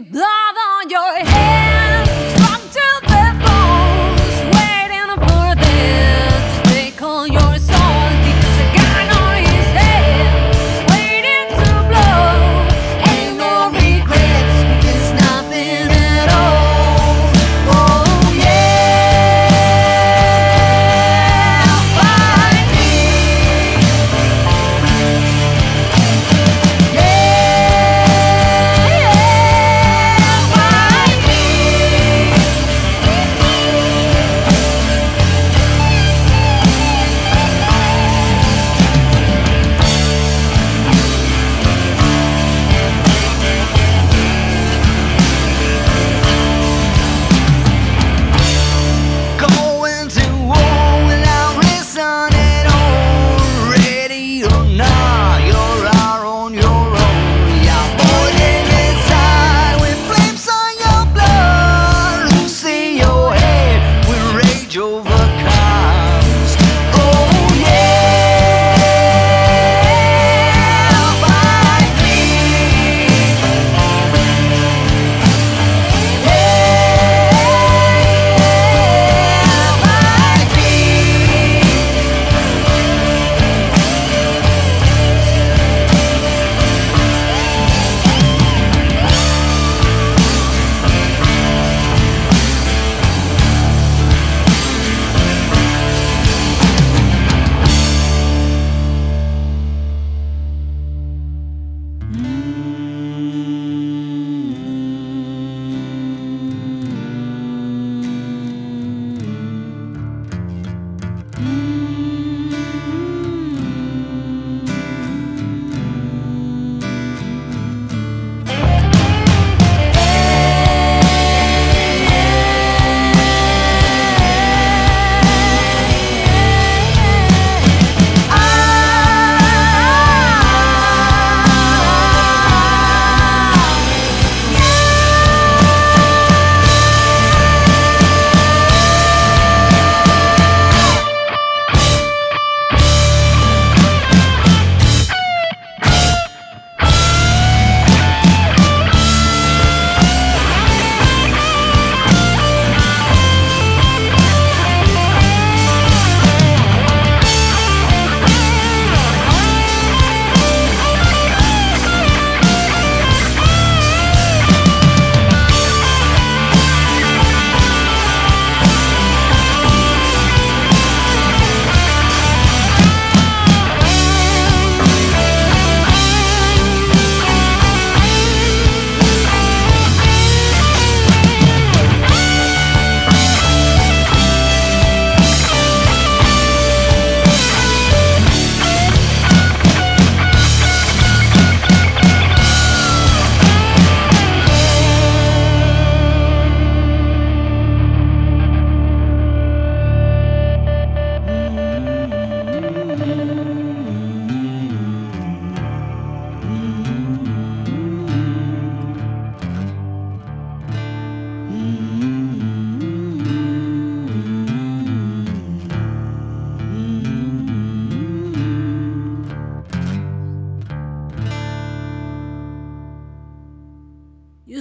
blood on your head.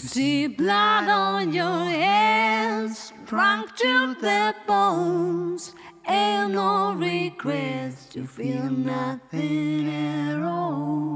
See blood on your hands, drunk to the bones, and no regrets to feel nothing at all.